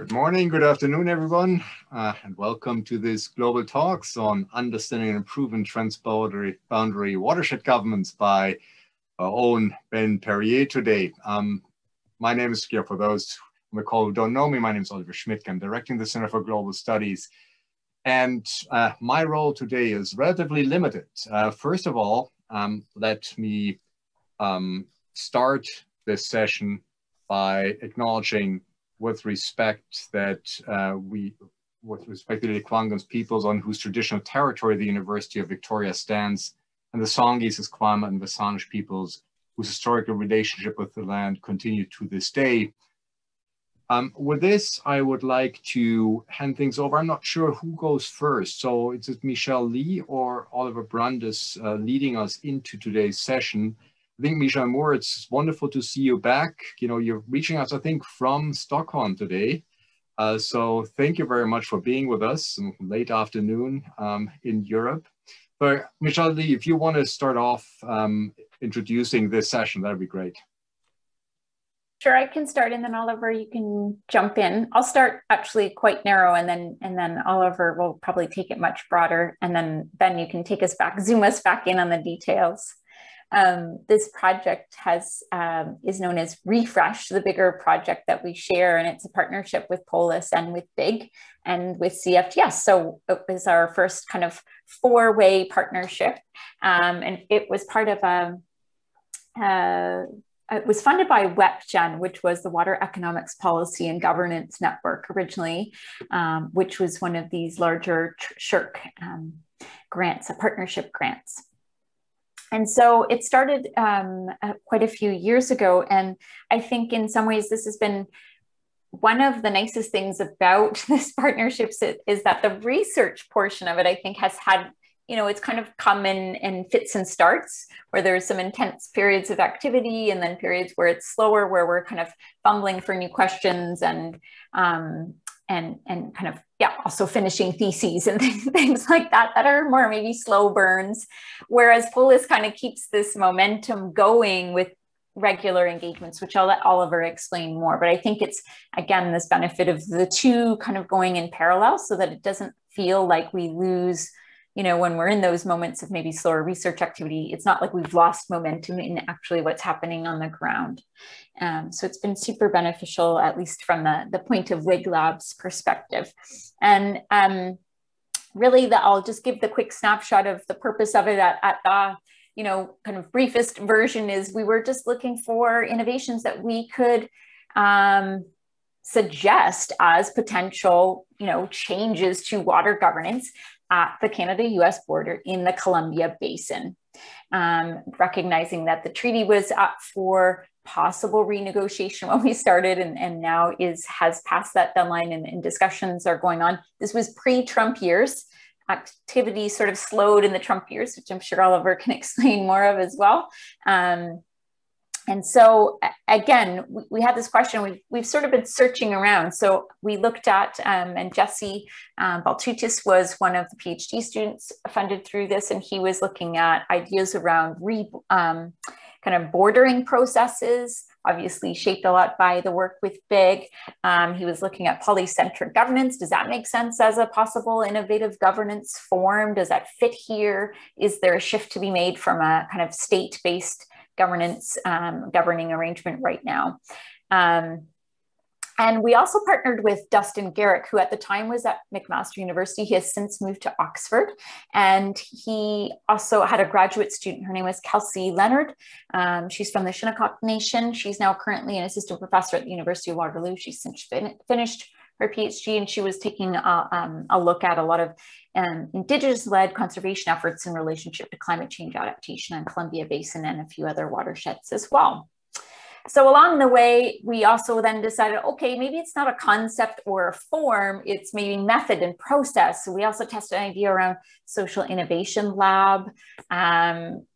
Good morning, good afternoon, everyone, uh, and welcome to this Global Talks on Understanding and Improving Transboundary boundary Watershed Governance by our own Ben Perrier today. Um, my name is, yeah, for those on the call who don't know me, my name is Oliver Schmidtke. I'm directing the Center for Global Studies. And uh, my role today is relatively limited. Uh, first of all, um, let me um, start this session by acknowledging with respect that uh, we, with respect to the Kwangans peoples on whose traditional territory the University of Victoria stands, and the Songhees, Esquimalt, and WSÁNEĆ peoples whose historical relationship with the land continue to this day. Um, with this, I would like to hand things over. I'm not sure who goes first. So is it Michelle Lee or Oliver Brandes uh, leading us into today's session? I think Michelle Moore, it's wonderful to see you back. You know, you're reaching us, I think, from Stockholm today. Uh, so thank you very much for being with us late afternoon um, in Europe. But Michelle Lee, if you want to start off um, introducing this session, that'd be great. Sure, I can start, and then Oliver, you can jump in. I'll start actually quite narrow, and then and then Oliver will probably take it much broader, and then Ben, you can take us back, zoom us back in on the details. Um, this project has um, is known as Refresh, the bigger project that we share, and it's a partnership with Polis and with BIG and with CFGS. So it was our first kind of four-way partnership, um, and it was part of a. Uh, it was funded by WEPGEN, which was the Water Economics Policy and Governance Network originally, um, which was one of these larger SSHRC um, grants, a partnership grants and so it started um, uh, quite a few years ago. And I think in some ways, this has been one of the nicest things about this partnerships is that the research portion of it, I think, has had, you know, it's kind of come in, in fits and starts where there's some intense periods of activity and then periods where it's slower, where we're kind of fumbling for new questions and um, and and kind of yeah also finishing theses and things like that that are more maybe slow burns whereas polis kind of keeps this momentum going with regular engagements which i'll let oliver explain more but i think it's again this benefit of the two kind of going in parallel so that it doesn't feel like we lose you know, when we're in those moments of maybe slower research activity, it's not like we've lost momentum in actually what's happening on the ground. Um, so it's been super beneficial, at least from the, the point of WIGGLab's perspective. And um, really, the, I'll just give the quick snapshot of the purpose of it at, at the you know, kind of briefest version is we were just looking for innovations that we could um, suggest as potential, you know, changes to water governance at the Canada US border in the Columbia Basin, um, recognizing that the treaty was up for possible renegotiation when we started and, and now is has passed that deadline and, and discussions are going on. This was pre-Trump years. Activity sort of slowed in the Trump years, which I'm sure Oliver can explain more of as well. Um, and so again, we, we, had this question, we've, we've sort of been searching around. So we looked at, um, and Jesse um, Baltutis was one of the PhD students funded through this, and he was looking at ideas around re, um, kind of bordering processes, obviously shaped a lot by the work with BIG. Um, he was looking at polycentric governance. Does that make sense as a possible innovative governance form? Does that fit here? Is there a shift to be made from a kind of state-based governance um, governing arrangement right now. Um, and we also partnered with Dustin Garrick, who at the time was at McMaster University. He has since moved to Oxford. And he also had a graduate student. Her name was Kelsey Leonard. Um, she's from the Shinnecock Nation. She's now currently an assistant professor at the University of Waterloo. She's since fin finished her PhD and she was taking a, um, a look at a lot of um, indigenous-led conservation efforts in relationship to climate change adaptation in Columbia Basin and a few other watersheds as well. So along the way, we also then decided, okay, maybe it's not a concept or a form, it's maybe method and process. So we also tested an idea around social innovation lab. Um,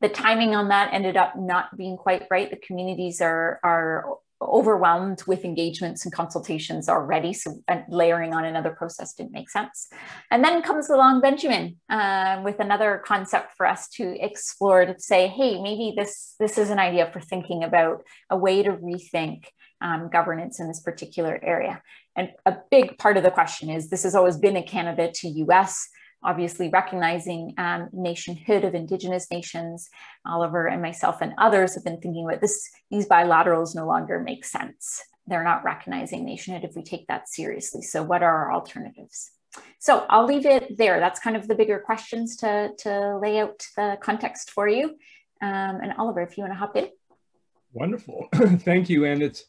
the timing on that ended up not being quite right. The communities are, are overwhelmed with engagements and consultations already. So layering on another process didn't make sense. And then comes along Benjamin uh, with another concept for us to explore to say, hey, maybe this, this is an idea for thinking about a way to rethink um, governance in this particular area. And a big part of the question is this has always been a Canada to US obviously recognizing um, nationhood of indigenous nations. Oliver and myself and others have been thinking about this. These bilaterals no longer make sense. They're not recognizing nationhood if we take that seriously. So what are our alternatives? So I'll leave it there. That's kind of the bigger questions to, to lay out the context for you. Um, and Oliver, if you want to hop in. Wonderful. Thank you. And it's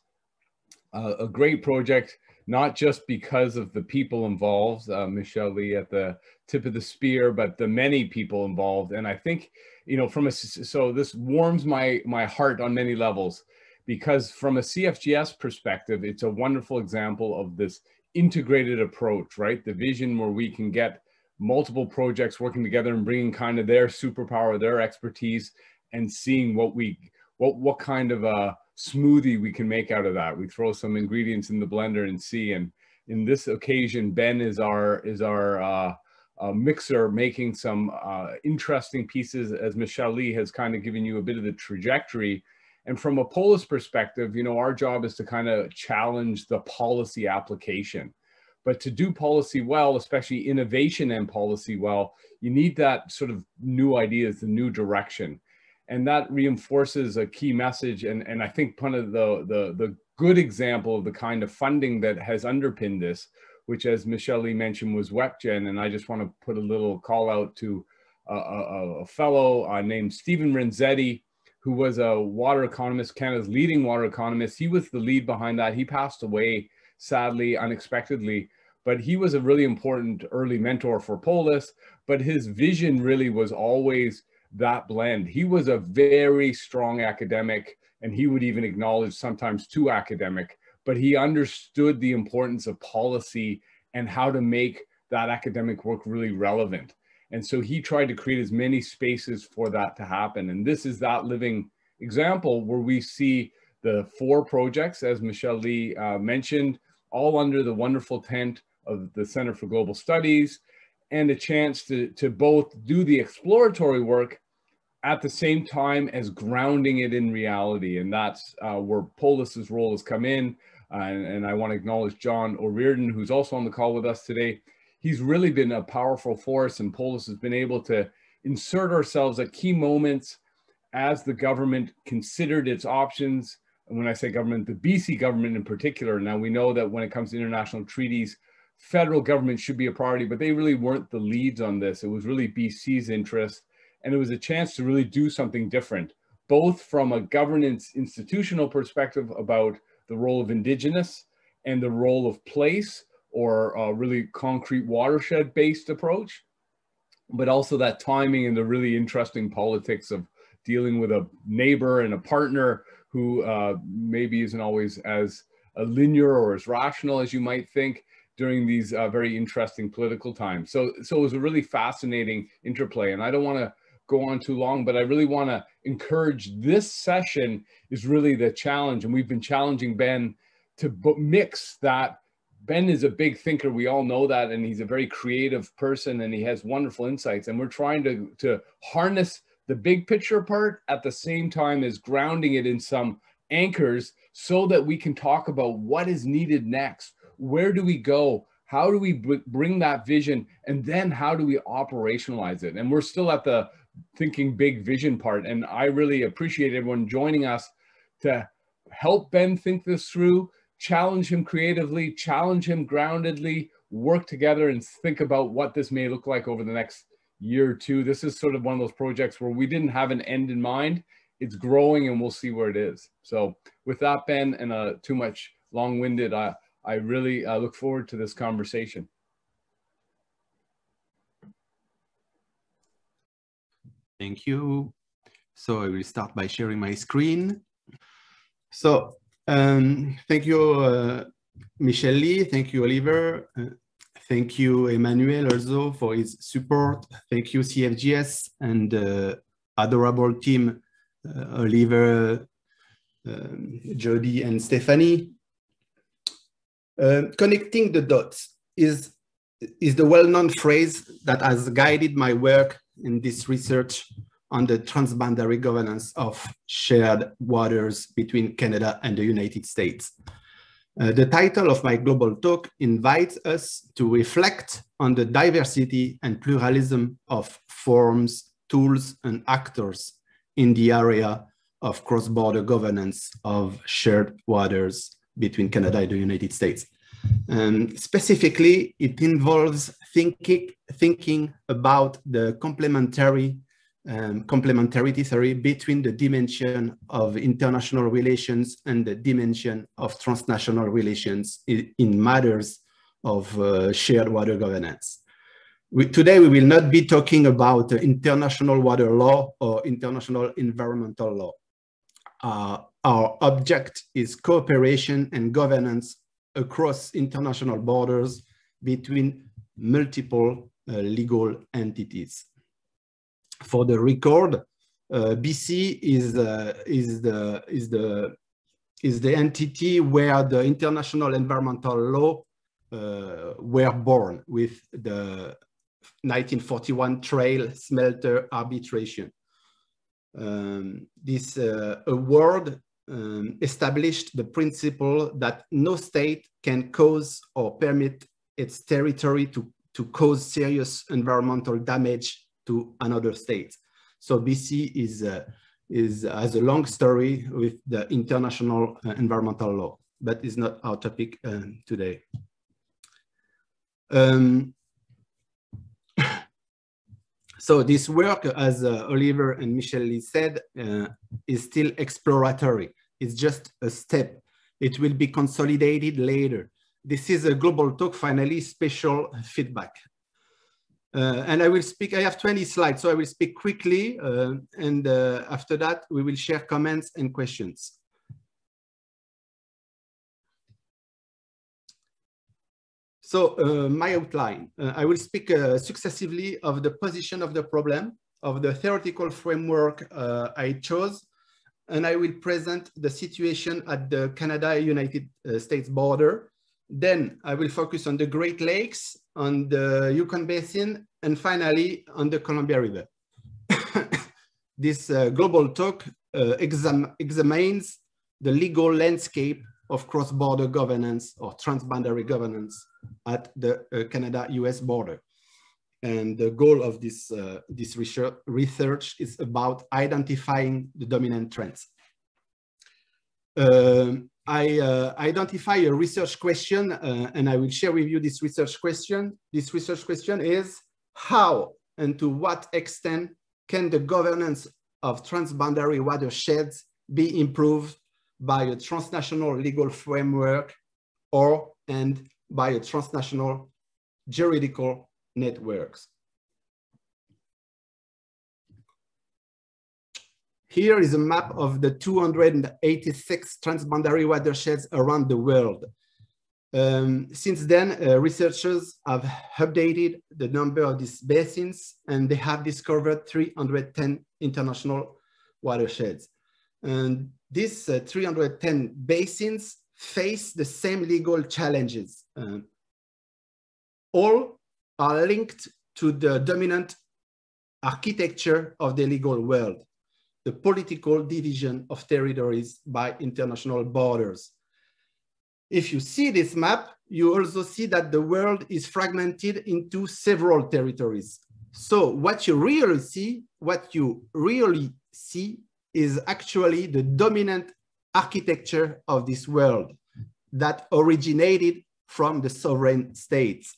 a, a great project not just because of the people involved, uh, Michelle Lee at the tip of the spear, but the many people involved. And I think, you know, from a, so this warms my, my heart on many levels because from a CFGS perspective, it's a wonderful example of this integrated approach, right? The vision where we can get multiple projects working together and bringing kind of their superpower, their expertise and seeing what we, what, what kind of a, smoothie we can make out of that. We throw some ingredients in the blender and see. And in this occasion, Ben is our is our uh, uh, mixer making some uh, interesting pieces as Michelle Lee has kind of given you a bit of the trajectory. And from a Polis perspective, you know, our job is to kind of challenge the policy application. But to do policy well, especially innovation and policy well, you need that sort of new ideas, the new direction and that reinforces a key message. And, and I think one of the, the, the good example of the kind of funding that has underpinned this, which as Michelle Lee mentioned was WEPGen. And I just want to put a little call out to a, a, a fellow uh, named Steven Renzetti, who was a water economist, Canada's leading water economist. He was the lead behind that. He passed away, sadly, unexpectedly, but he was a really important early mentor for Polis. But his vision really was always that blend. He was a very strong academic, and he would even acknowledge sometimes too academic, but he understood the importance of policy and how to make that academic work really relevant. And so he tried to create as many spaces for that to happen. And this is that living example where we see the four projects, as Michelle Lee uh, mentioned, all under the wonderful tent of the Center for Global Studies and a chance to, to both do the exploratory work at the same time as grounding it in reality. And that's uh, where Polis's role has come in. Uh, and, and, I want to acknowledge John O'Riordan, who's also on the call with us today. He's really been a powerful force and Polis has been able to insert ourselves at key moments as the government considered its options. And when I say government, the BC government in particular. Now we know that when it comes to international treaties, federal government should be a priority, but they really weren't the leads on this. It was really BC's interest. And it was a chance to really do something different, both from a governance institutional perspective about the role of Indigenous and the role of place or a really concrete watershed based approach, but also that timing and the really interesting politics of dealing with a neighbor and a partner who uh, maybe isn't always as linear or as rational as you might think during these uh, very interesting political times. So, so it was a really fascinating interplay. And I don't want to go on too long, but I really want to encourage this session is really the challenge. And we've been challenging Ben to mix that. Ben is a big thinker. We all know that. And he's a very creative person and he has wonderful insights. And we're trying to, to harness the big picture part at the same time as grounding it in some anchors so that we can talk about what is needed next where do we go? How do we bring that vision? And then how do we operationalize it? And we're still at the thinking big vision part. And I really appreciate everyone joining us to help Ben think this through, challenge him creatively, challenge him groundedly, work together and think about what this may look like over the next year or two. This is sort of one of those projects where we didn't have an end in mind. It's growing and we'll see where it is. So with that, Ben, and uh, too much long-winded, uh, I really uh, look forward to this conversation. Thank you. So I will start by sharing my screen. So um, thank you, uh, Michelle Lee. Thank you, Oliver. Uh, thank you, Emmanuel, also for his support. Thank you, CFGS and uh, adorable team, uh, Oliver, um, Jody and Stephanie. Uh, connecting the dots is, is the well-known phrase that has guided my work in this research on the transboundary governance of shared waters between Canada and the United States. Uh, the title of my global talk invites us to reflect on the diversity and pluralism of forms, tools, and actors in the area of cross-border governance of shared waters between Canada and the United States. Um, specifically, it involves thinking, thinking about the complementary um, complementarity sorry, between the dimension of international relations and the dimension of transnational relations in, in matters of uh, shared water governance. We, today, we will not be talking about uh, international water law or international environmental law. Uh, our object is cooperation and governance across international borders between multiple uh, legal entities. For the record, uh, BC is, uh, is, the, is, the, is the entity where the international environmental law uh, were born with the 1941 Trail Smelter arbitration. Um, this uh, award um, established the principle that no state can cause or permit its territory to, to cause serious environmental damage to another state. So BC is, uh, is has a long story with the international uh, environmental law, but is not our topic um, today. Um, so this work, as uh, Oliver and Michelle said, uh, is still exploratory. It's just a step. It will be consolidated later. This is a global talk, finally, special feedback. Uh, and I will speak, I have 20 slides, so I will speak quickly. Uh, and uh, after that, we will share comments and questions. So uh, my outline, uh, I will speak uh, successively of the position of the problem, of the theoretical framework I chose, and I will present the situation at the Canada-United States border, then I will focus on the Great Lakes, on the Yukon Basin, and finally on the Columbia River. this uh, global talk uh, exam examines the legal landscape of cross-border governance or transboundary governance at the uh, Canada-US border. And the goal of this, uh, this research, is about identifying the dominant trends. Um, I uh, identify a research question uh, and I will share with you this research question. This research question is how and to what extent can the governance of transboundary watersheds be improved by a transnational legal framework or and by a transnational juridical networks. Here is a map of the 286 transboundary watersheds around the world. Um, since then, uh, researchers have updated the number of these basins and they have discovered 310 international watersheds. And these uh, 310 basins face the same legal challenges. Uh, all are linked to the dominant architecture of the legal world the political division of territories by international borders. If you see this map, you also see that the world is fragmented into several territories. So what you really see, what you really see is actually the dominant architecture of this world that originated from the sovereign states.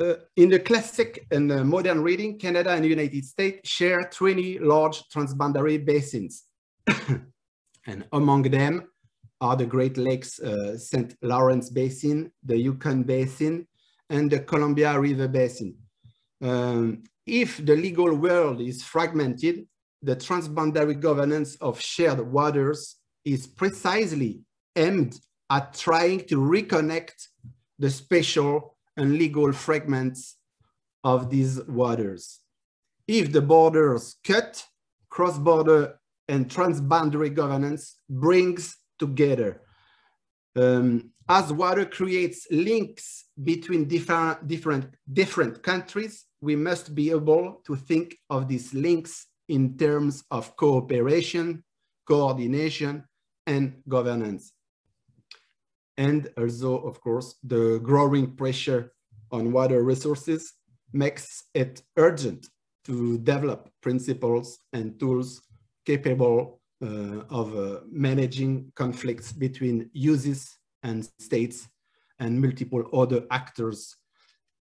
Uh, in the classic and uh, modern reading, Canada and the United States share 20 large transboundary basins. and among them are the Great Lakes uh, St. Lawrence Basin, the Yukon Basin, and the Columbia River Basin. Um, if the legal world is fragmented, the transboundary governance of shared waters is precisely aimed at trying to reconnect the spatial and legal fragments of these waters. if the borders cut, cross-border and transboundary governance brings together. Um, as water creates links between different, different, different countries, we must be able to think of these links in terms of cooperation, coordination, and governance. And also, of course, the growing pressure on water resources makes it urgent to develop principles and tools capable uh, of uh, managing conflicts between uses and states and multiple other actors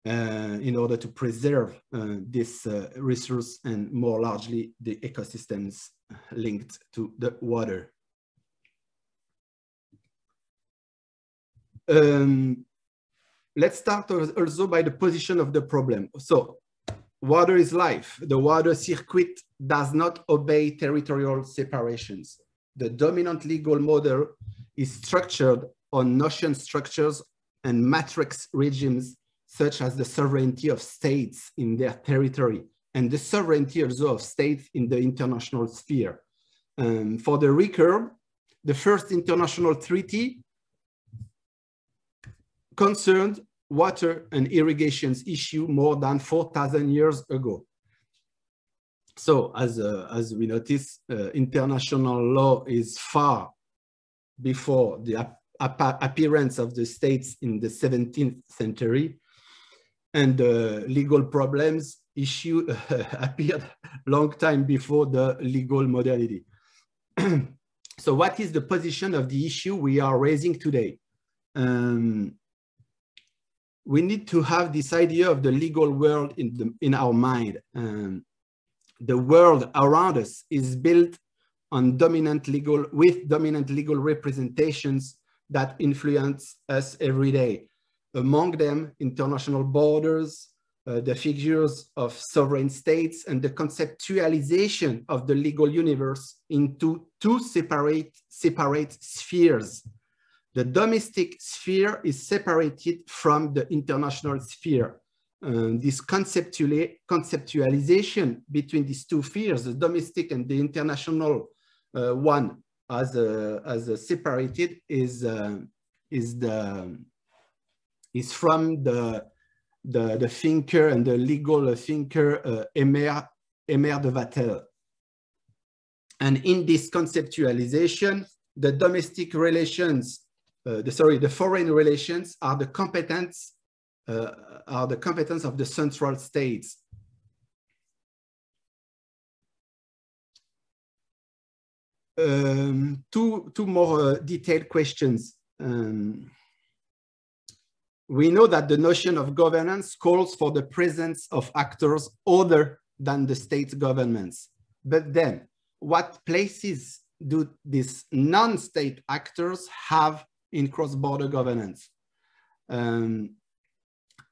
uh, in order to preserve uh, this uh, resource and more largely the ecosystems linked to the water. Um, let's start also by the position of the problem. So water is life. The water circuit does not obey territorial separations. The dominant legal model is structured on notion structures and matrix regimes such as the sovereignty of states in their territory and the sovereignty also of states in the international sphere. Um, for the record, the first international treaty concerned water and irrigations issue more than 4,000 years ago. So as, uh, as we notice, uh, international law is far before the ap ap appearance of the states in the 17th century. And uh, legal problems issue appeared long time before the legal modernity. so what is the position of the issue we are raising today? Um, we need to have this idea of the legal world in, the, in our mind. Um, the world around us is built on dominant legal, with dominant legal representations that influence us every day. Among them, international borders, uh, the figures of sovereign states, and the conceptualization of the legal universe into two separate, separate spheres the domestic sphere is separated from the international sphere. Uh, this conceptualization between these two spheres, the domestic and the international uh, one, as a, as a separated, is uh, is the is from the the, the thinker and the legal thinker uh, Emer, Emer de Vattel. And in this conceptualization, the domestic relations uh, the sorry, the foreign relations are the competence uh, are the competence of the central states. Um, two, two more uh, detailed questions. Um, we know that the notion of governance calls for the presence of actors other than the state governments. But then, what places do these non-state actors have in cross-border governance. Um,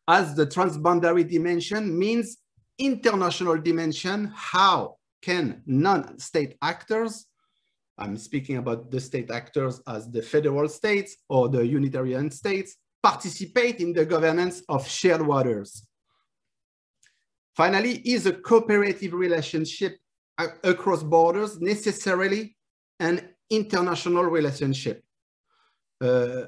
as the transboundary dimension means international dimension, how can non-state actors, I'm speaking about the state actors as the federal states or the unitarian states, participate in the governance of shared waters. Finally, is a cooperative relationship across borders necessarily an international relationship? Uh,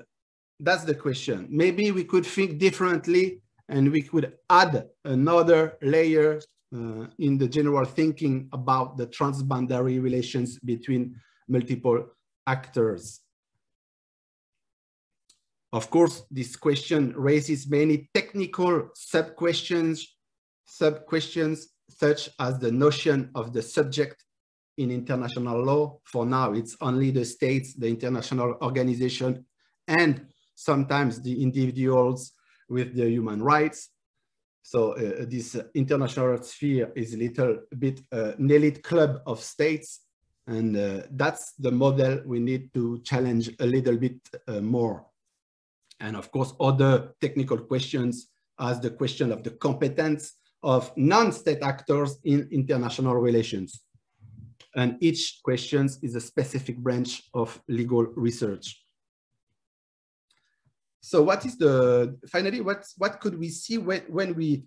that's the question. Maybe we could think differently and we could add another layer uh, in the general thinking about the transboundary relations between multiple actors. Of course, this question raises many technical sub-questions, sub-questions such as the notion of the subject in international law. For now, it's only the states, the international organization, and sometimes the individuals with the human rights. So uh, this international sphere is a little bit uh, an elite club of states. And uh, that's the model we need to challenge a little bit uh, more. And of course, other technical questions as the question of the competence of non-state actors in international relations and each question is a specific branch of legal research. So what is the, finally, what, what could we see when, when we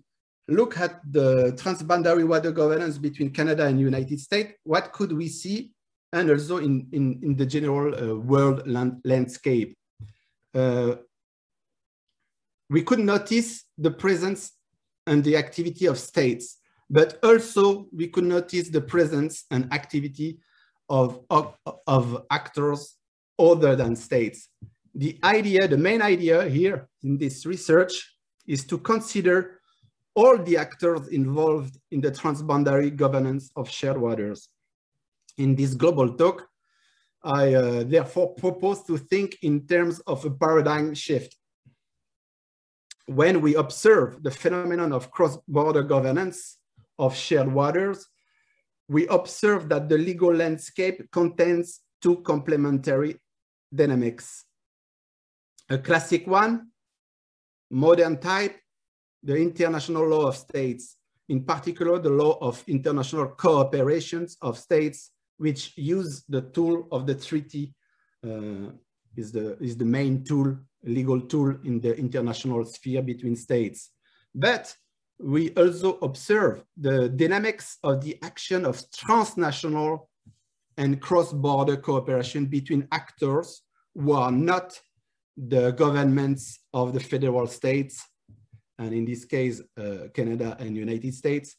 look at the transboundary water governance between Canada and United States, what could we see? And also in, in, in the general uh, world land, landscape. Uh, we could notice the presence and the activity of states, but also we could notice the presence and activity of, of, of actors other than states. The idea, the main idea here in this research is to consider all the actors involved in the transboundary governance of shared waters. In this global talk, I uh, therefore propose to think in terms of a paradigm shift. When we observe the phenomenon of cross-border governance of shared waters, we observe that the legal landscape contains two complementary dynamics. A classic one, modern type, the international law of states, in particular the law of international cooperations of states, which use the tool of the treaty, uh, is, the, is the main tool, legal tool in the international sphere between states. But we also observe the dynamics of the action of transnational and cross-border cooperation between actors who are not the governments of the federal states, and in this case, uh, Canada and United States.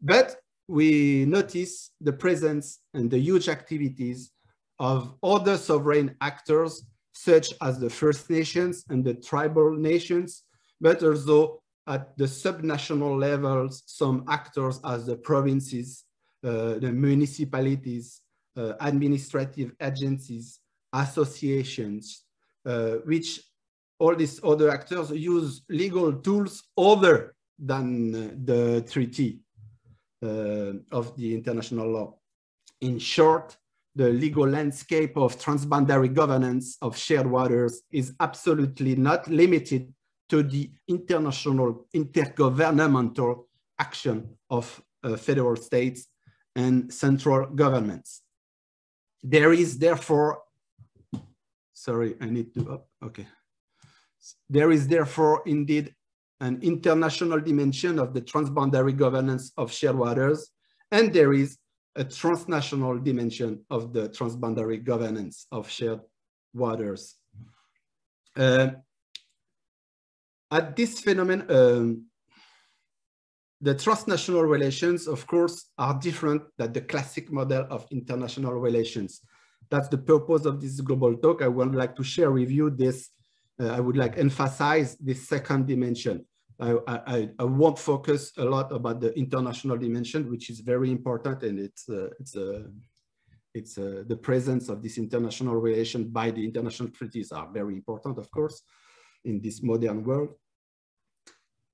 But we notice the presence and the huge activities of other sovereign actors, such as the First Nations and the tribal nations, but also at the subnational levels, some actors as the provinces, uh, the municipalities, uh, administrative agencies, associations, uh, which all these other actors use legal tools other than uh, the treaty uh, of the international law. In short, the legal landscape of transboundary governance of shared waters is absolutely not limited to the international intergovernmental action of uh, federal states and central governments. There is therefore, sorry, I need to, oh, okay. There is therefore indeed an international dimension of the transboundary governance of shared waters, and there is a transnational dimension of the transboundary governance of shared waters. Uh, at this phenomenon, um, the transnational relations, of course, are different than the classic model of international relations. That's the purpose of this global talk. I would like to share with you this, uh, I would like to emphasize this second dimension. I, I, I, won't focus a lot about the international dimension, which is very important, and it's uh, it's uh, it's uh, the presence of this international relation by the international treaties are very important, of course, in this modern world.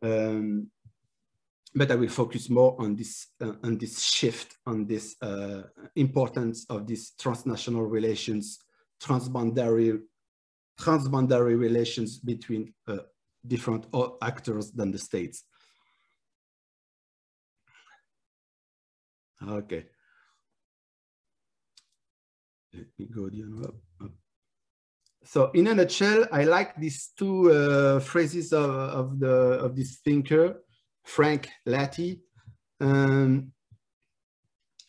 Um, but I will focus more on this uh, on this shift, on this uh, importance of these transnational relations, transboundary transboundary relations between uh, different actors than the states. Okay. Let me go up. So in a nutshell, I like these two uh, phrases of, of, the, of this thinker, Franck Latty. Um,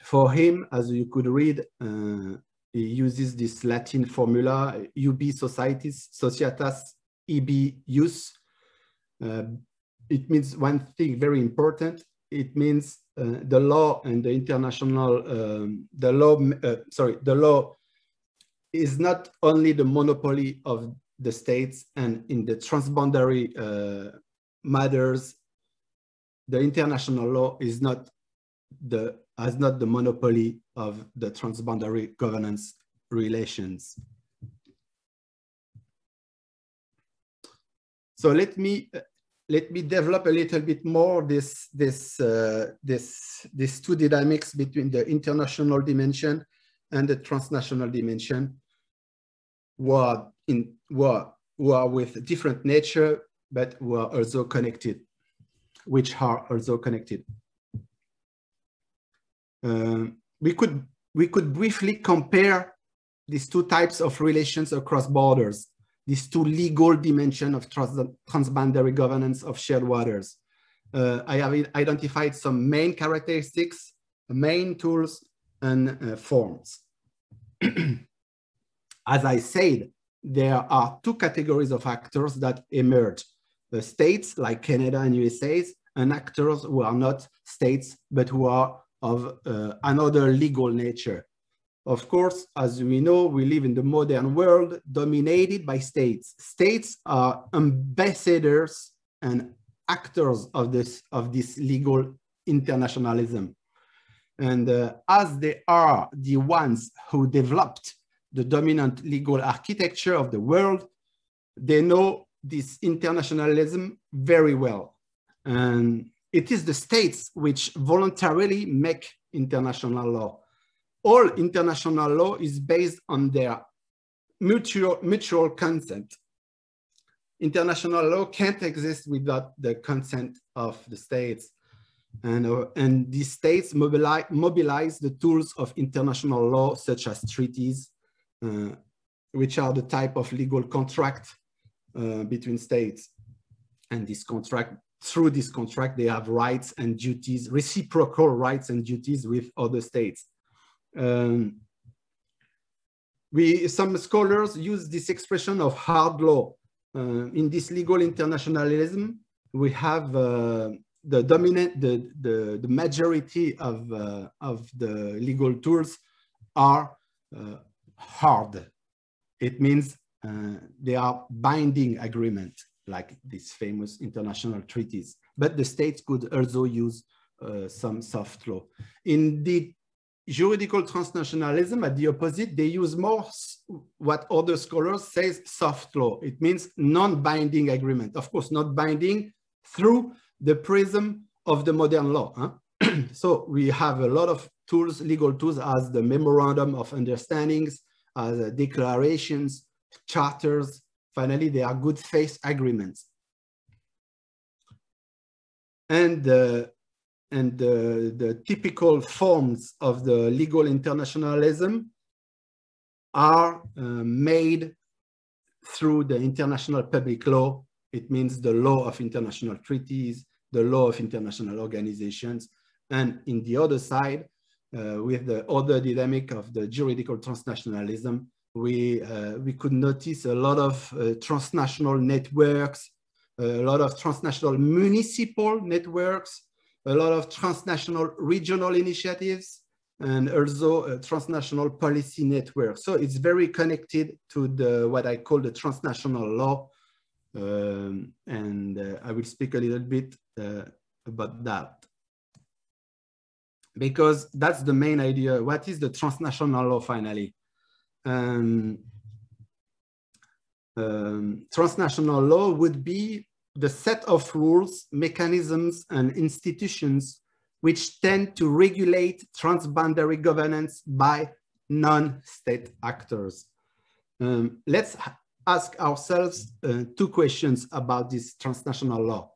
for him, as you could read, uh, he uses this Latin formula, ubi societas, societas ibi jus. Uh, it means one thing very important. It means uh, the law and the international, um, the law, uh, sorry, the law is not only the monopoly of the states and in the transboundary uh, matters, the international law is not the has not the monopoly of the transboundary governance relations. So let me let me develop a little bit more this this uh, this these two dynamics between the international dimension and the transnational dimension were, in, who are with different nature, but were also connected, which are also connected. Uh, we, could, we could briefly compare these two types of relations across borders, these two legal dimension of trans transboundary governance of shared waters. uh, I have identified some main characteristics, main tools, and uh, forms. As I said, there are two categories of actors that emerge. The states like Canada and USA, and actors who are not states, but who are of uh, another legal nature. Of course, as we know, we live in the modern world dominated by states. States are ambassadors and actors of this, of this legal internationalism. And uh, as they are the ones who developed the dominant legal architecture of the world, they know this internationalism very well. And it is the states which voluntarily make international law. All international law is based on their mutual, mutual consent. International law can't exist without the consent of the states. And, uh, and these states mobilize, mobilize the tools of international law, such as treaties, uh, which are the type of legal contract uh, between states. And this contract, through this contract, they have rights and duties, reciprocal rights and duties with other states. Um, we, some scholars use this expression of hard law. Uh, in this legal internationalism, we have uh, the dominant, the, the, the majority of, uh, of the legal tools are uh, hard. It means uh, they are binding agreement, like these famous international treaties. But the states could also use uh, some soft law. In the juridical transnationalism, at the opposite, they use more what other scholars say soft law. It means non-binding agreement. Of course, not binding through the prism of the modern law. Huh? so we have a lot of tools, legal tools as the memorandum of understandings, as declarations, charters. Finally, they are good faith agreements. And, uh, and the, the typical forms of the legal internationalism are uh, made through the international public law. It means the law of international treaties, the law of international organizations. And in the other side, uh, with the other dynamic of the juridical transnationalism, we, uh, we could notice a lot of uh, transnational networks, a lot of transnational municipal networks, a lot of transnational regional initiatives, and also transnational policy networks. So it's very connected to the what I call the transnational law. Um, and uh, I will speak a little bit uh, about that. Because that's the main idea. What is the transnational law finally? um, um, transnational law would be the set of rules, mechanisms, and institutions which tend to regulate transboundary governance by non-state actors. Um, let's ask ourselves uh, two questions about this transnational law.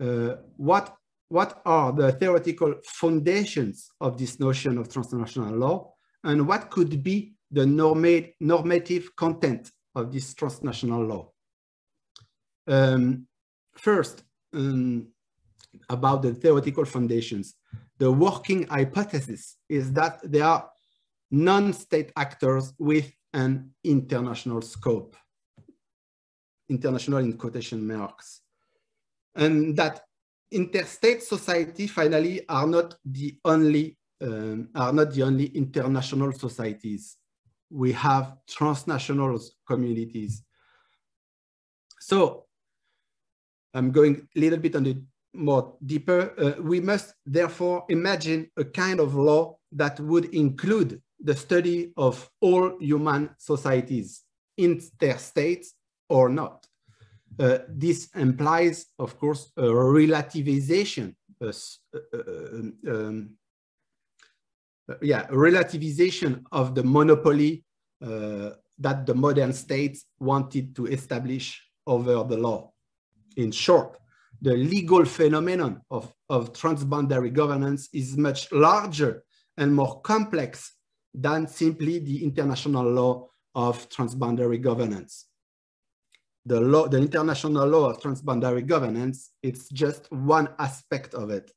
Uh, what, what are the theoretical foundations of this notion of transnational law? And what could be the normative content of this transnational law. Um, first, um, about the theoretical foundations. The working hypothesis is that there are non-state actors with an international scope, international in quotation marks, and that interstate society finally are not the only um, are not the only international societies we have transnational communities. So I'm going a little bit on the more deeper. Uh, we must therefore imagine a kind of law that would include the study of all human societies, interstates or not. Uh, this implies, of course, a relativization, uh, um, um, uh, yeah, relativization of the monopoly uh, that the modern states wanted to establish over the law. In short, the legal phenomenon of, of transboundary governance is much larger and more complex than simply the international law of transboundary governance. The law, the international law of transboundary governance, it's just one aspect of it.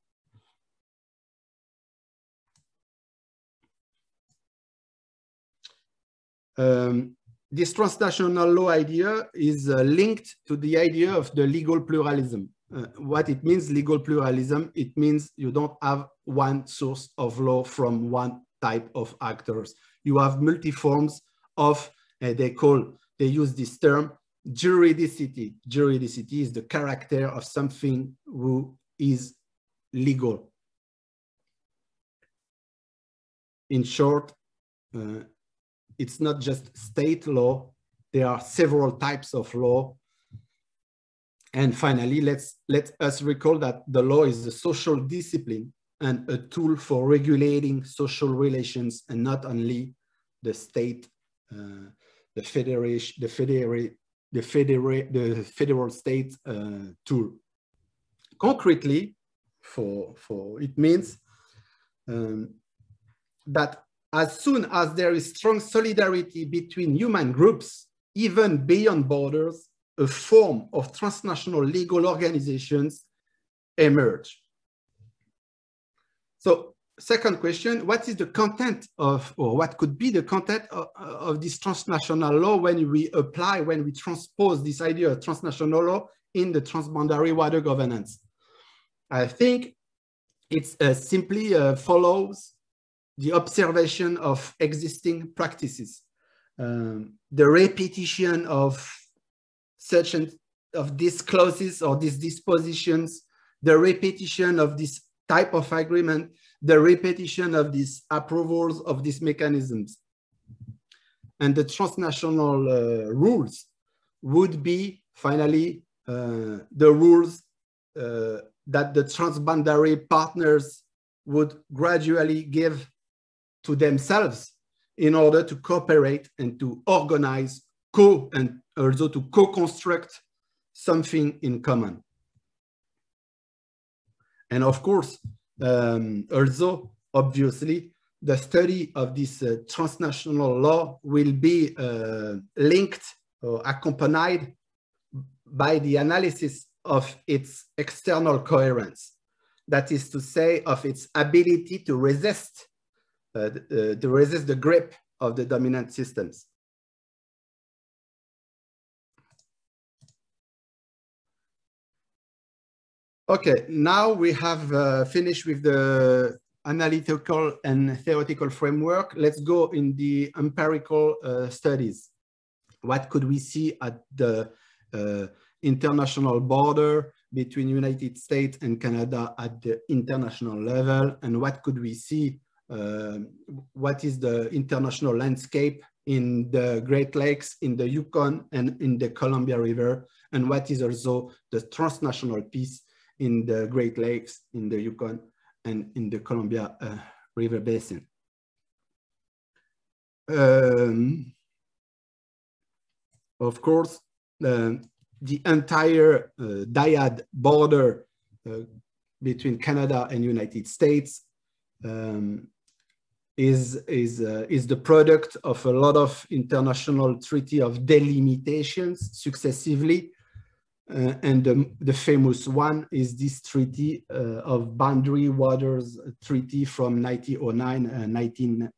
Um, this transnational law idea is uh, linked to the idea of the legal pluralism. Uh, what it means, legal pluralism, it means you don't have one source of law from one type of actors. You have multi forms of, uh, they call, they use this term, juridicity. Juridicity is the character of something who is legal. In short, uh, it's not just state law. There are several types of law. And finally, let's let us recall that the law is a social discipline and a tool for regulating social relations and not only the state, uh, the federation, the federate, the federal, the federal state uh, tool. Concretely, for for it means um, that as soon as there is strong solidarity between human groups, even beyond borders, a form of transnational legal organizations emerge. So second question, what is the content of, or what could be the content of, of, this transnational law when we apply, when we transpose this idea of transnational law in the transboundary water governance? I think it uh, simply uh, follows the observation of existing practices, um, the repetition of such and of these clauses or these dispositions, the repetition of this type of agreement, the repetition of these approvals of these mechanisms. And the transnational uh, rules would be finally uh, the rules uh, that the transboundary partners would gradually give to themselves in order to cooperate and to organize co and also to co-construct something in common. And of course, um, also, obviously, the study of this uh, transnational law will be uh, linked or accompanied by the analysis of its external coherence. That is to say, of its ability to resist uh, uh, to resist the grip of the dominant systems. Okay, now we have uh, finished with the analytical and theoretical framework. Let's go in the empirical uh, studies. What could we see at the uh, international border between United States and Canada at the international level? And what could we see uh, what is the international landscape in the Great Lakes, in the Yukon, and in the Columbia River, and what is also the transnational piece in the Great Lakes, in the Yukon, and in the Columbia uh, River Basin. Um, of course, uh, the entire uh, dyad border uh, between Canada and United States um, is, is, uh, is the product of a lot of international treaty of delimitations successively. Uh, and the, the, famous one is this treaty uh, of boundary waters treaty from 1909 1910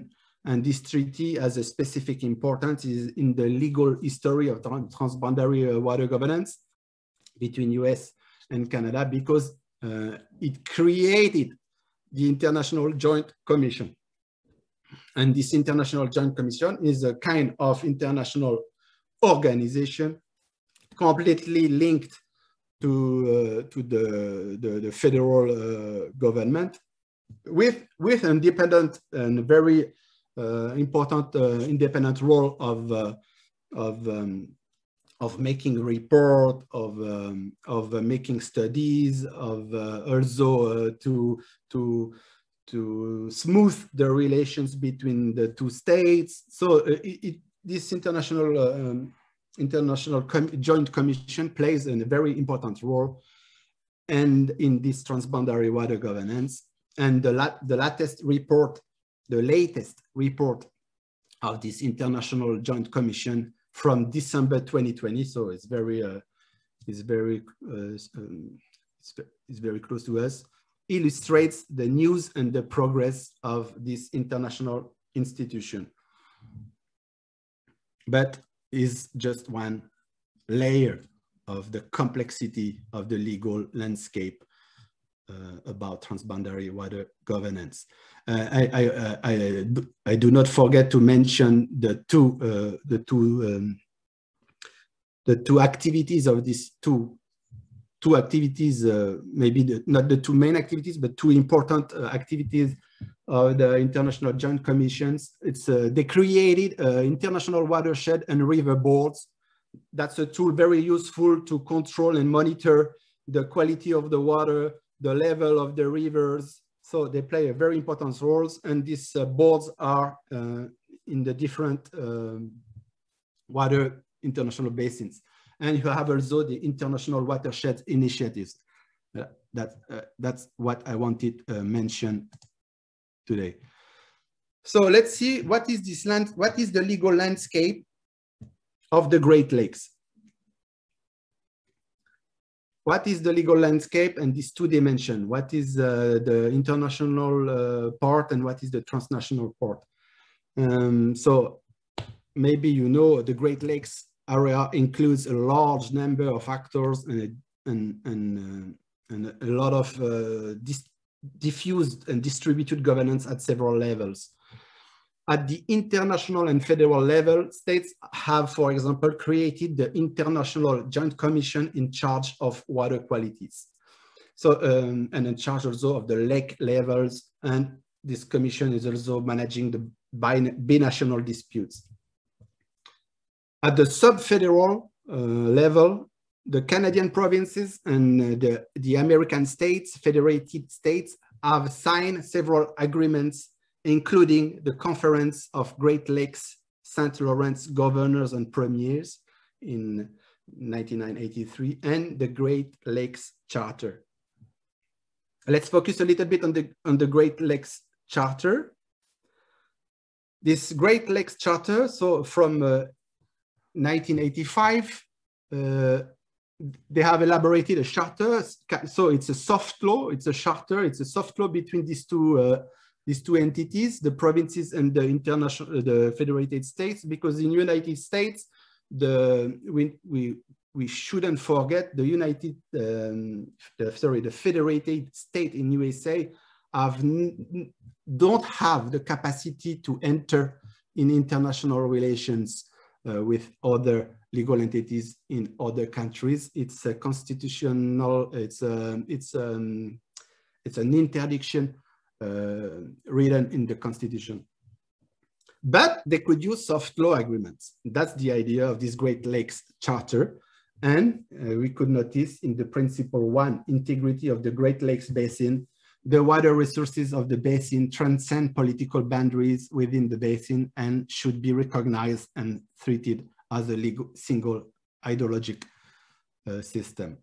uh, and this treaty has a specific importance is in the legal history of trans transboundary uh, water governance between US and Canada because uh, it created the International Joint Commission. And this International Joint Commission is a kind of international organization completely linked to, uh, to the, the, the federal uh, government with, with independent and very uh, important uh, independent role of, of um, of making report, of um, of making studies, of also to to to smooth the relations between the two states. So it, it, this international uh, um, international com joint commission plays a very important role, and in this transboundary water governance. And the the latest report, the latest report of this international joint commission from December 2020. So it's very, uh, it's very, uh, um, it's, it's very close to us, illustrates the news and the progress of this international institution. But is just one layer of the complexity of the legal landscape uh, about transboundary water governance. Uh, I, I, uh, I, I, do not forget to mention the two, uh, the two, um, the two activities of these two, two activities, uh, maybe the, not the two main activities, but two important uh, activities of the International Joint Commissions. It's, they created international watershed and river boards. That's a tool very useful to control and monitor the quality of the water, the level of the rivers, so they play a very important roles and these uh, boards are uh, in the different um, water international basins. And you have also the international watershed initiatives. Uh, that, uh, that's what I wanted to mention today. So let's see what is this land, what is the legal landscape of the Great Lakes what is the legal landscape and these two dimension? What is uh, the international uh, part and what is the transnational part? Um, so maybe you know the Great Lakes area includes a large number of actors and, and, and, uh, and a lot of uh, diffused and distributed governance at several levels. At the international and federal level, states have, for example, created the International Joint Commission in charge of water qualities. So, um, and in charge also of the lake levels. And this commission is also managing the binational disputes. At the sub-federal uh, level, the Canadian provinces and uh, the, the American states, federated states, have signed several agreements including the Conference of Great Lakes St. Lawrence Governors and Premiers in 1983 and the Great Lakes Charter. Let's focus a little bit on the, on the Great Lakes Charter. This Great Lakes Charter, so from uh, 1985, uh, they have elaborated a charter. So it's a soft law, it's a charter, it's a soft law between these two uh, these two entities, the provinces and the international, the federated states, because in United States, the we we we shouldn't forget the United, um, the, sorry, the federated state in USA have don't have the capacity to enter in international relations uh, with other legal entities in other countries. It's a constitutional, it's a, it's um, it's an interdiction uh, written in the constitution. But they could use soft law agreements. That's the idea of this Great Lakes Charter. And uh, we could notice in the principle one, integrity of the Great Lakes Basin, the water resources of the basin transcend political boundaries within the basin and should be recognized and treated as a legal, single hydrologic uh, system.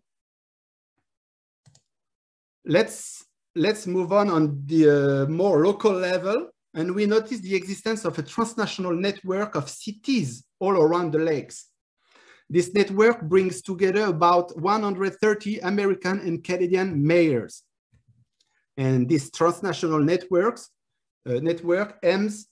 Let's let's move on on the uh, more local level. And we notice the existence of a transnational network of cities all around the lakes. This network brings together about 130 American and Canadian mayors. And this transnational networks, uh, network aims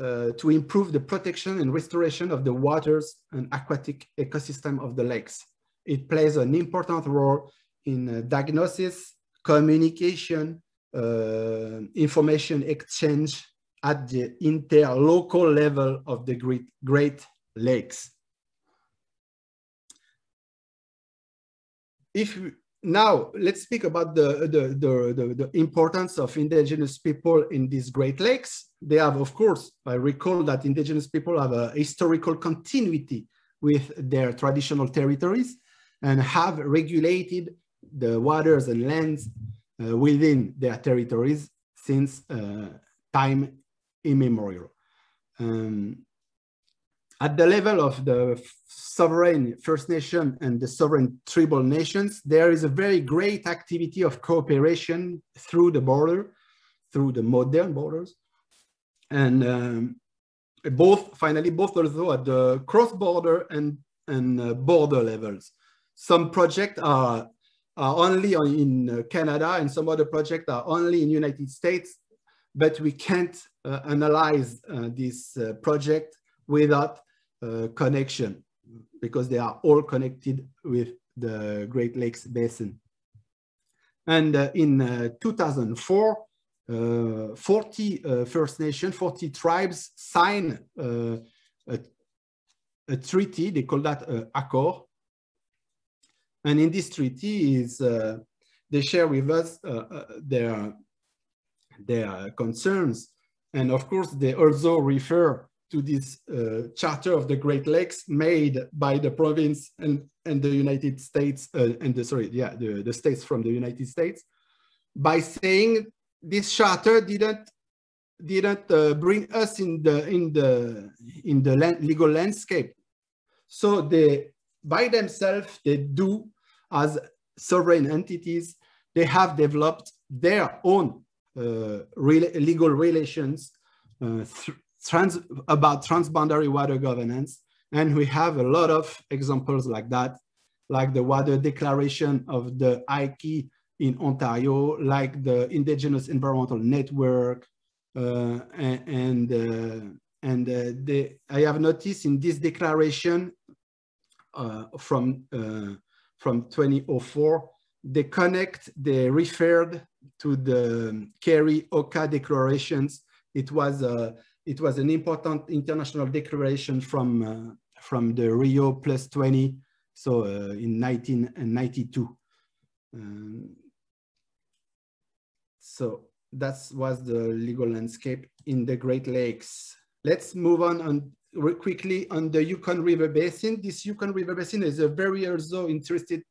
uh, to improve the protection and restoration of the waters and aquatic ecosystem of the lakes. It plays an important role in uh, diagnosis, communication, uh, information exchange at the interlocal level of the Great, Great Lakes. If now let's speak about the, the, the, the, the importance of indigenous people in these Great Lakes. They have, of course, I recall that indigenous people have a historical continuity with their traditional territories and have regulated the waters and lands uh, within their territories since uh, time immemorial. Um, at the level of the sovereign First Nation and the sovereign tribal nations, there is a very great activity of cooperation through the border, through the modern borders. And um, both finally both also at the cross-border and and uh, border levels. Some projects are are only on, in uh, Canada and some other projects are only in United States, but we can't uh, analyze uh, this uh, project without connection because they are all connected with the Great Lakes Basin. And in 2004, uh, 40 uh, First Nation, 40 tribes signed uh, a, a, treaty, they call that uh, accord. And in this treaty is, uh, they share with us uh, their, their concerns. And of course, they also refer to this Charter of the Great Lakes made by the province and, and the United States, and the, sorry, yeah, the, the states from the United States, by saying this charter didn't didn't uh, bring us in the in the in the land, legal landscape. So they by themselves they do as sovereign entities. They have developed their own uh, legal relations uh, trans about transboundary water governance, and we have a lot of examples like that, like the Water Declaration of the IKI in Ontario, like the Indigenous Environmental Network, uh, and and, uh, and uh, they, I have noticed in this declaration uh, from uh, from 2004, they connect, they referred to the Kari-Oca declarations. It was a it was an important international declaration from from the Rio Plus 20, so in 1992. Um, so that was the legal landscape in the Great Lakes. Let's move on, on quickly on the Yukon River Basin. This Yukon River Basin is a very also interesting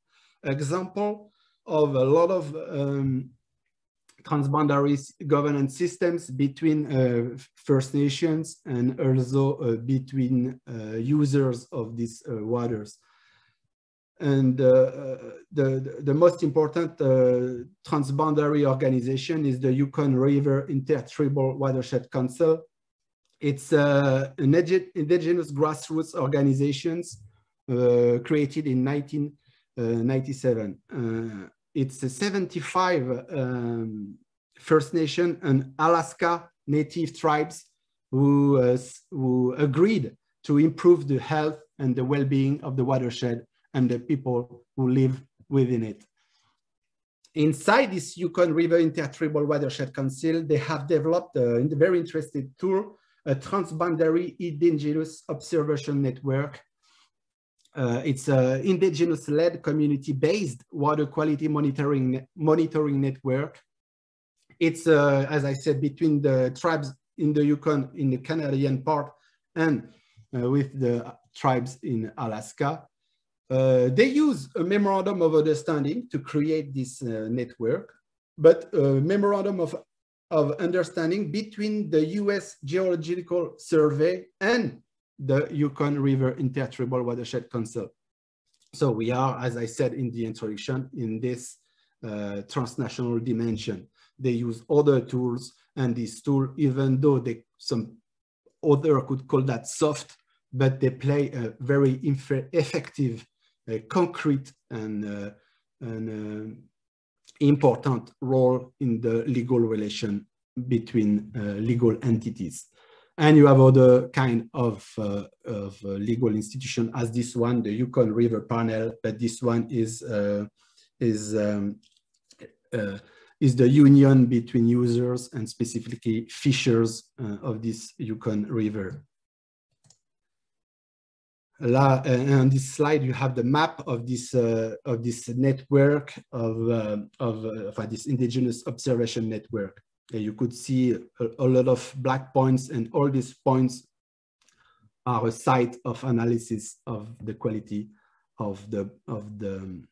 example of a lot of um, transboundary governance systems between uh, First Nations and also uh, between uh, users of these waters. And uh, the, the most important transboundary organization is the Yukon River Intertribal Watershed Council. It's an indigenous grassroots organizations created in 1997. It's a 75 um, First Nation and Alaska Native tribes who, uh, who agreed to improve the health and the well-being of the watershed and the people who live within it. Inside this Yukon River Intertribal Watershed Council, they have developed a very interesting tool, a transboundary indigenous observation network. Uh, it's an indigenous-led community-based water quality monitoring, monitoring network. It's, uh, as I said, between the tribes in the Yukon, in the Canadian part, and uh, with the tribes in Alaska. Uh, they use a memorandum of understanding to create this uh, network, but a memorandum of, of understanding between the US Geological Survey and the Yukon River Intertribal Watershed Council. So we are, as I said in the introduction, in this uh, transnational dimension. They use other tools and this tool, even though they, some other could call that soft, but they play a very effective a concrete and, uh, and uh, important role in the legal relation between uh, legal entities. And you have other kind of, uh, of uh, legal institution as this one, the Yukon River Panel, but this one is, uh, is, um, is the union between users and specifically fishers of this Yukon River. La, uh, on this slide, you have the map of this uh, of this network of uh, of, uh, this indigenous observation network. You could see a, a, lot of black points, and all these points are a site of analysis of the quality of the of the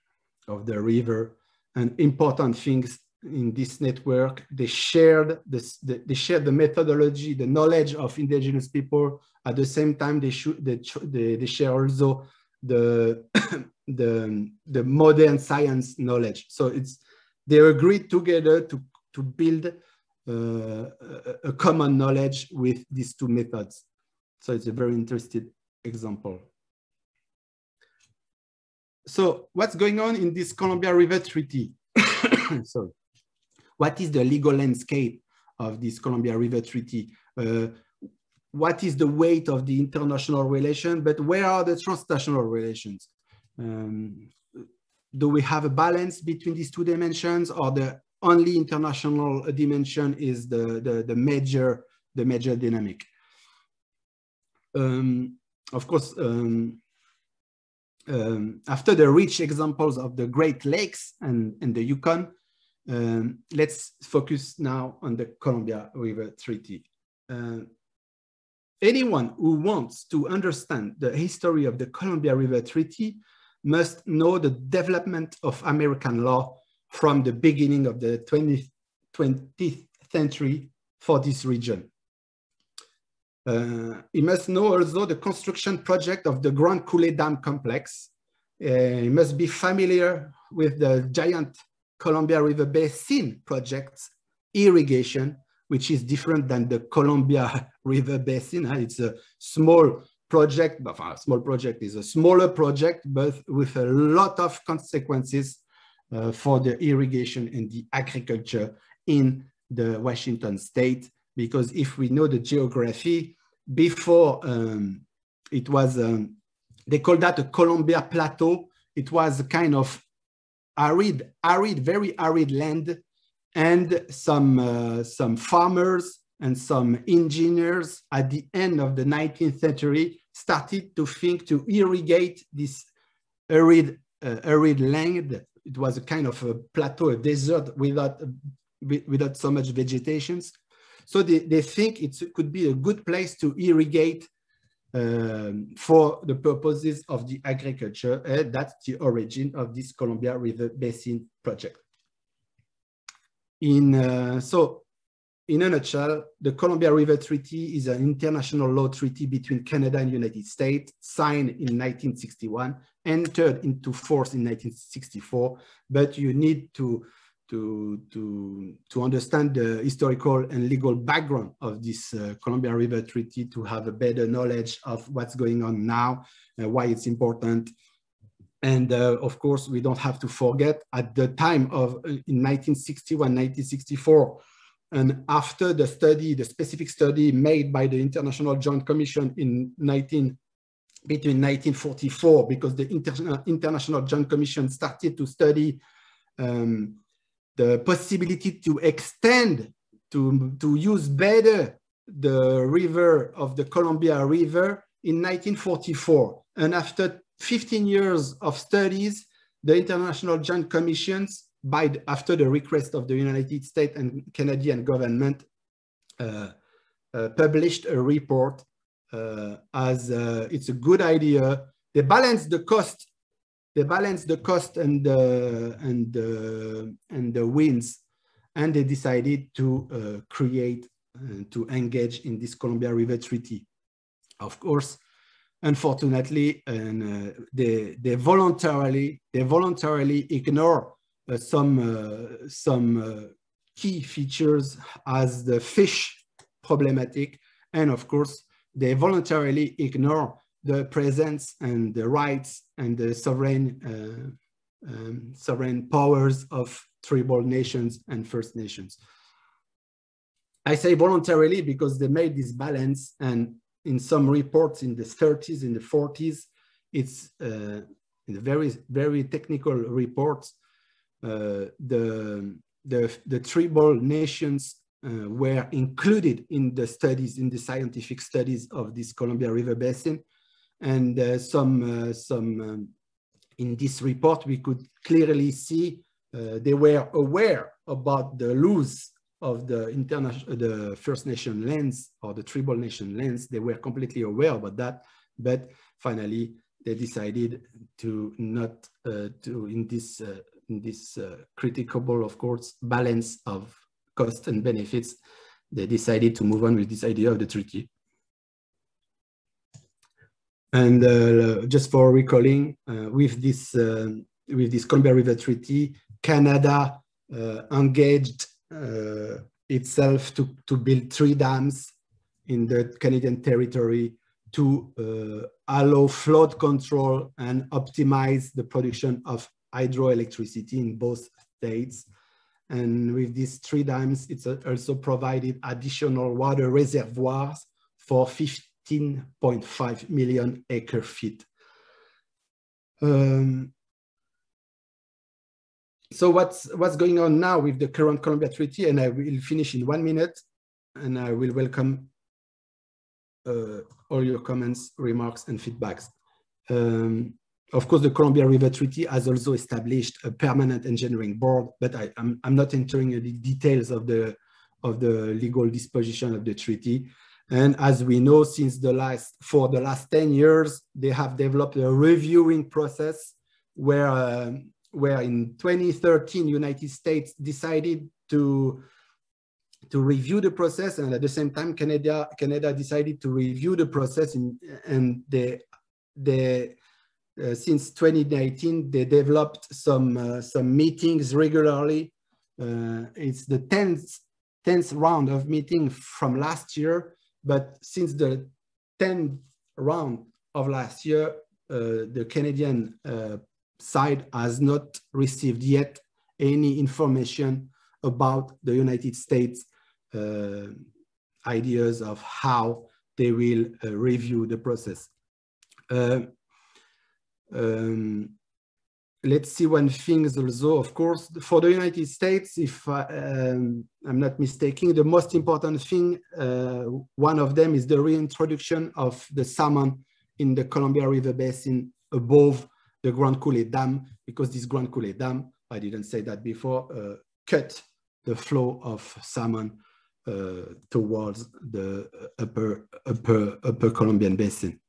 of the river and important things in this network, they shared this, the, they shared the methodology, the knowledge of indigenous people. At the same time, they they, they, they share also the the the modern science knowledge. So it's they agreed together to to build a, a common knowledge with these two methods. So it's a very interesting example. So what's going on in this Columbia River Treaty? Sorry. What is the legal landscape of this Columbia River Treaty? Uh, what is the weight of the international relation, but where are the transnational relations? Um, do we have a balance between these two dimensions or the only international dimension is the, the, the major, the major dynamic? Um, of course, um, um, after the rich examples of the Great Lakes and, and the Yukon, um, let's focus now on the Columbia River Treaty. Uh, anyone who wants to understand the history of the Columbia River Treaty must know the development of American law from the beginning of the 20th, 20th century for this region. Uh, he must know also the construction project of the Grand Coulee Dam complex. Uh, he must be familiar with the giant Columbia River Basin project's irrigation, which is different than the Columbia River Basin. It's a small project, but a small project is a smaller project, but with a lot of consequences uh, for the irrigation and the agriculture in the Washington state. Because if we know the geography, before um, it was, um, they call that a Columbia Plateau. It was a kind of arid, arid, very arid land and some, uh, some farmers and some engineers at the end of the 19th century started to think to irrigate this arid, uh, arid land. It was a kind of a plateau, a desert without, without so much vegetation. So they, they think it could be a good place to irrigate um, for the purposes of the agriculture. And that's the origin of this Columbia River Basin project. In, uh, so in a nutshell, the Columbia River Treaty is an international law treaty between Canada and United States, signed in 1961, entered into force in 1964, but you need to to, to, to understand the historical and legal background of this uh, Columbia River Treaty to have a better knowledge of what's going on now, why it's important. And uh, of course, we don't have to forget at the time of uh, in 1961, 1964, and after the study, the specific study made by the International Joint Commission in 19, between 1944, because the Inter International Joint Commission started to study um, the possibility to extend, to, to use better the river of the Columbia River in 1944. And after 15 years of studies, the International Joint Commissions, by the, after the request of the United States and Canadian government, uh, uh, published a report uh, as uh, it's a good idea. They balance the cost they balance the cost and the and the and the wins, and they decided to uh, create uh, to engage in this Columbia River Treaty. Of course, unfortunately, and uh, they they voluntarily they voluntarily ignore some uh, some uh, key features as the fish problematic, and of course, they voluntarily ignore the presence and the rights and the sovereign, uh, um, sovereign powers of tribal nations and First Nations. I say voluntarily because they made this balance and in some reports in the 30s, in the 40s, it's uh, in the very, very technical reports, uh, the, the, the tribal nations uh, were included in the studies, in the scientific studies of this Columbia River Basin and uh, some, uh, some um, in this report, we could clearly see uh, they were aware about the loss of the international, the First Nation lands or the tribal nation lands. They were completely aware about that, but finally they decided to not uh, to in this uh, this uh, critical, of course, balance of cost and benefits. They decided to move on with this idea of the treaty. And uh, just for recalling, uh, with this uh, with this Columbia River Treaty, Canada engaged itself to, to build three dams in the Canadian territory to uh, allow flood control and optimize the production of hydroelectricity in both states. And with these three dams, it's also provided additional water reservoirs for 15.5 million acre feet. Um, so what's what's going on now with the current Columbia Treaty? And I will finish in one minute, and I will welcome uh, all your comments, remarks, and feedbacks. Um, of course, the Columbia River Treaty has also established a permanent engineering board, but I, am not entering the details of the of the legal disposition of the treaty. And as we know, since the last for the last 10 years, they have developed a reviewing process where uh, where in 2013, United States decided to to review the process, and at the same time, Canada Canada decided to review the process, in, and they they uh, since 2019 they developed some uh, some meetings regularly. Uh, it's the 10th 10th round of meeting from last year, but since the 10th round of last year, uh, the Canadian uh, side has not received yet any information about the United States ideas of how they will review the process. Uh, um, let's see one thing also, of course, for the United States, if uh, um, I'm not mistaken, the most important thing, uh, one of them is the reintroduction of the salmon in the Columbia River Basin above the Grand Coulee Dam, because this Grand Coulee Dam, I didn't say that before, uh, cut the flow of salmon uh, towards the upper, upper, upper Columbian Basin.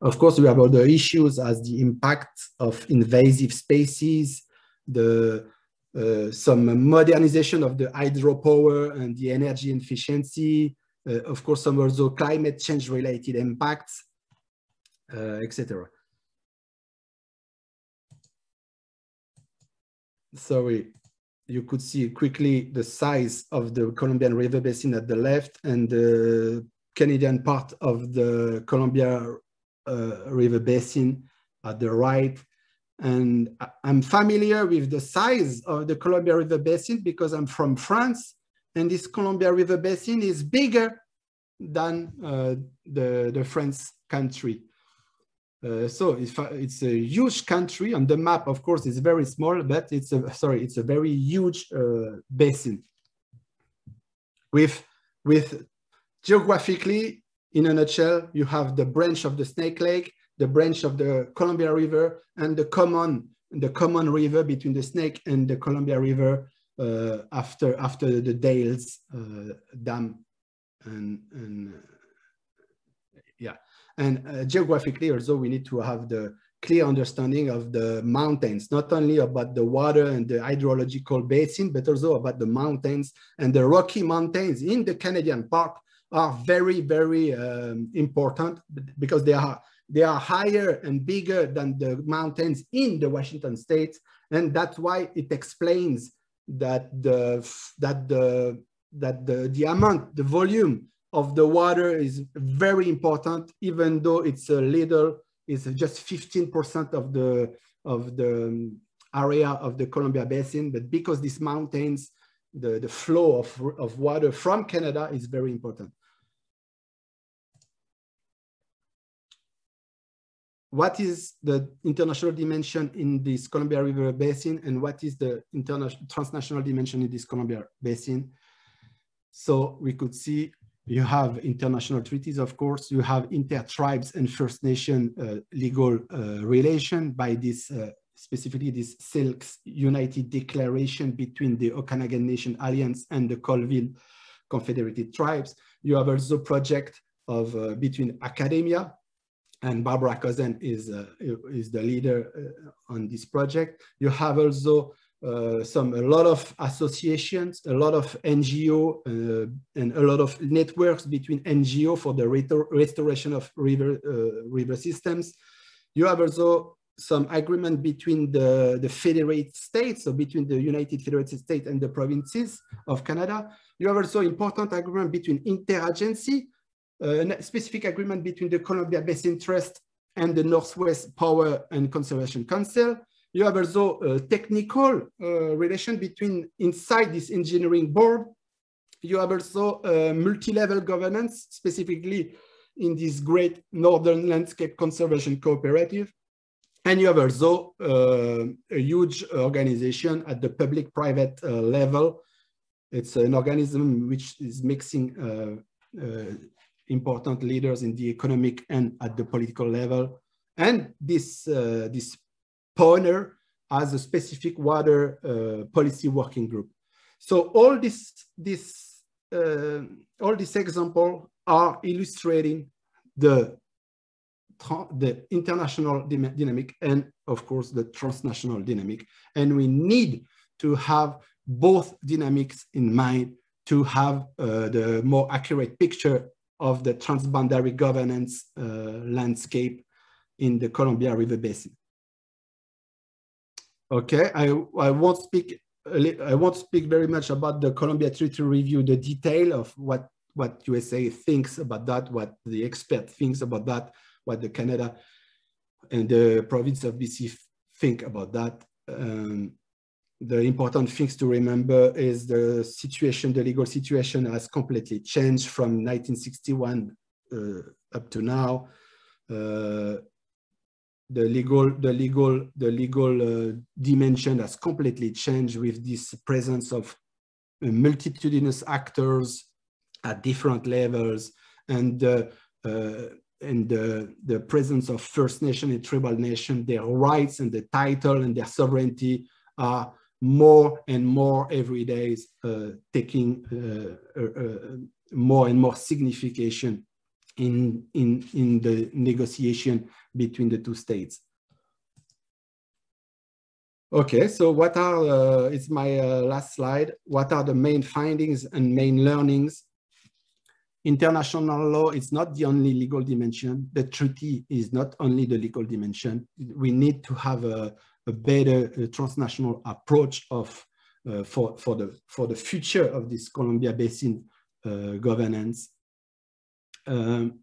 Of course, we have other issues as the impact of invasive species, the uh, some modernization of the hydropower and the energy efficiency, uh, of course, some also climate change related impacts, uh, etc. sorry, you could see quickly the size of the Colombian River Basin at the left and the Canadian part of the Columbia River Basin at the right. And I'm familiar with the size of the Columbia River Basin because I'm from France and this Columbia River Basin is bigger than uh, the, the France country. Uh, so it's, it's a huge country on the map. Of course, it's very small, but it's a sorry, it's a very huge uh, basin. With with geographically, in a nutshell, you have the branch of the Snake Lake, the branch of the Columbia River, and the common the common river between the Snake and the Columbia River uh, after after the Dalles uh, Dam, and and yeah. And uh, geographically also we need to have the clear understanding of the mountains, not only about the water and the hydrological basin, but also about the mountains and the Rocky Mountains in the Canadian Park are very, very um, important because they are they are higher and bigger than the mountains in the Washington state. And that's why it explains that the, that the, that the, the amount, the volume of the water is very important, even though it's a little, it's just 15% of the, of the um, area of the Columbia Basin, but because these mountains, the, the flow of, of water from Canada is very important. What is the international dimension in this Columbia River Basin and what is the international transnational dimension in this Columbia Basin? So we could see you have international treaties, of course. You have inter-tribes and First Nation uh, legal uh, relation by this, uh, specifically this Syilx United Declaration between the Okanagan Nation Alliance and the Colville Confederated Tribes. You have also project of uh, between academia, and Barbara Cosens is, uh, is the leader uh, on this project. You have also uh, some a lot of associations, a lot of NGO, uh, and a lot of networks between NGO for the restoration of river uh, river systems. You have also some agreement between the, the federated states, so between the United Federated States and the provinces of Canada. You have also important agreement between interagency a specific agreement between the Columbia Basin Trust and the Northwest Power and Conservation Council. You have also a technical uh, relation between inside this engineering board. You have also multi-level governance, specifically in this great Northern Landscape Conservation Cooperative. And you have also uh, a huge organization at the public-private uh, level. It's an organism which is mixing uh, uh important leaders in the economic and at the political level. And this, uh, this partner has a specific water uh, policy working group. So all this, this, all these examples are illustrating the the international dynamic and of course the transnational dynamic. And we need to have both dynamics in mind to have uh, the more accurate picture of the transboundary governance uh, landscape in the Columbia River Basin. Okay, I, I won't speak I won't speak very much about the Columbia Treaty Review, the detail of what, what USA thinks about that, what the expert thinks about that, what the Canada and the province of BC think about that. Um, the important things to remember is the situation, the legal situation has completely changed from 1961 uh, up to now. Uh, the legal, the legal, the legal uh, dimension has completely changed with this presence of multitudinous actors at different levels and uh, uh, and the, the presence of First Nation and tribal nation, their rights and the title and their sovereignty are more and more every day uh, taking uh, uh, uh, more and more signification in, in, in the negotiation between the two states. Okay, so what are, uh, it's my uh, last slide. What are the main findings and main learnings international law is not the only legal dimension. The treaty is not only the legal dimension. We need to have a, a better uh, transnational approach of uh, for for the for the future of this Columbia Basin uh, governance. Um,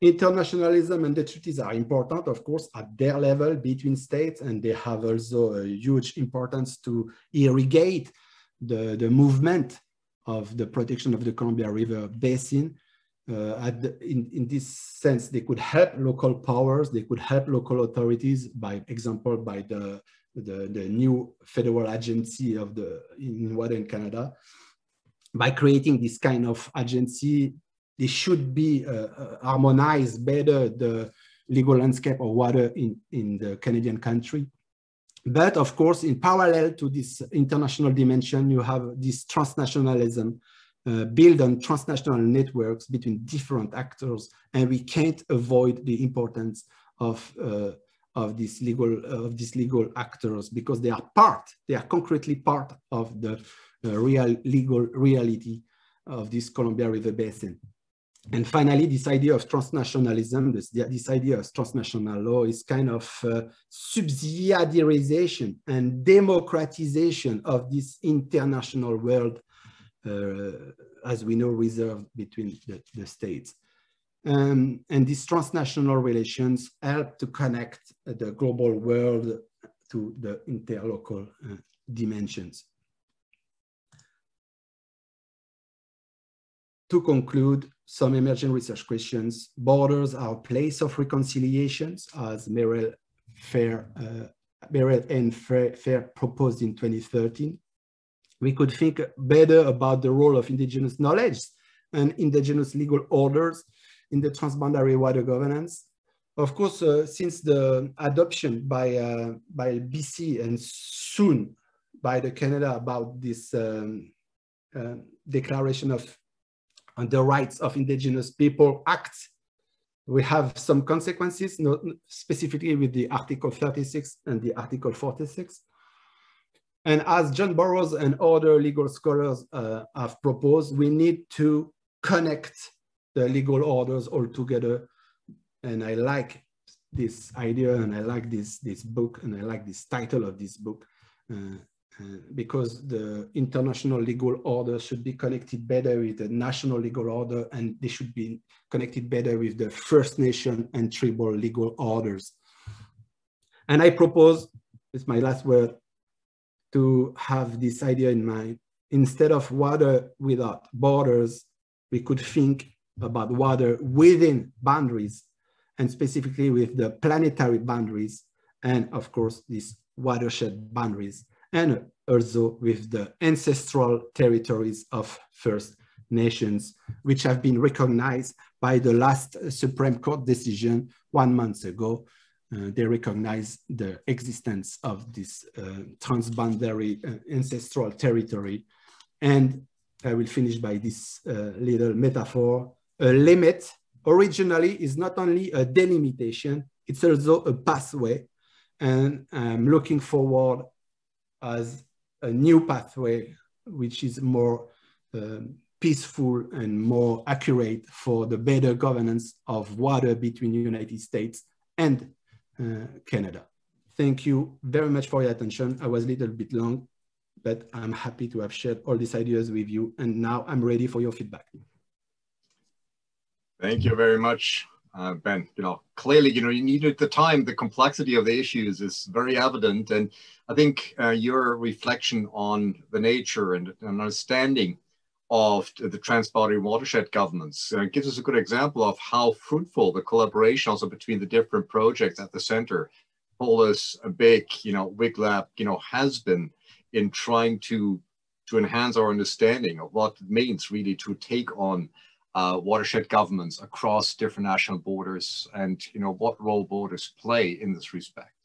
internationalism and the treaties are important, of course, at their level between states, and they have also a huge importance to irrigate the, the movement of the protection of the Columbia River Basin. Uh, the, in, in this sense, they could help local powers, they could help local authorities, by example, by the, the, the new federal agency of the in water in Canada. By creating this kind of agency, they should be uh, uh, harmonize better the legal landscape of water in, in the Canadian country. But of course, in parallel to this international dimension, you have this transnationalism uh, built on transnational networks between different actors, and we can't avoid the importance of uh, of these legal of these legal actors because they are part, they are concretely part of the uh, real legal reality of this Columbia River Basin. And finally, this idea of transnationalism, this, this idea of transnational law is kind of uh, subsidiarization and democratization of this international world, as we know, reserved between the, the states. Um, and these transnational relations help to connect the global world to the interlocal uh, dimensions. To conclude, some emerging research questions. Borders are a place of reconciliations, as Merrill Fair, uh, Merrill and Fair, Fair proposed in 2013. We could think better about the role of indigenous knowledge and indigenous legal orders in the transboundary water governance. Of course, uh, since the adoption by, uh, by BC and soon by the Canada about this um, uh, declaration of on the rights of indigenous people act, we have some consequences, specifically with the Article 36 and the Article 46. And as John Borrows and other legal scholars uh, have proposed, we need to connect the legal orders all together. And I like this idea and I like this, this book and I like this title of this book. Uh, uh, because the international legal order should be connected better with the national legal order and they should be connected better with the First Nation and tribal legal orders. And I propose, it's my last word, to have this idea in mind. Instead of water without borders, we could think about water within boundaries and specifically with the planetary boundaries and of course these watershed boundaries and also with the ancestral territories of First Nations, which have been recognized by the last Supreme Court decision one month ago. Uh, they recognize the existence of this uh, transboundary uh, ancestral territory. And I will finish by this uh, little metaphor. A limit originally is not only a delimitation, it's also a pathway. And I'm looking forward as a new pathway, which is more um, peaceful and more accurate for the better governance of water between the United States and Canada. Thank you very much for your attention. I was a little bit long, but I'm happy to have shared all these ideas with you. And now I'm ready for your feedback. Thank you very much uh, Ben, you know, clearly, you know, you needed the time, the complexity of the issues is very evident. And I think uh, your reflection on the nature and, and understanding of the transboundary watershed governance uh, gives us a good example of how fruitful the collaboration also between the different projects at the center, Polis, BIG, you know, WIGGLab, you know, has been in trying to to enhance our understanding of what it means really to take on uh, watershed governance across different national borders and you know what role borders play in this respect.